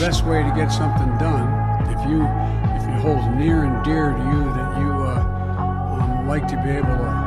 best way to get something done. If you if it holds near and dear to you that you uh, um, like to be able to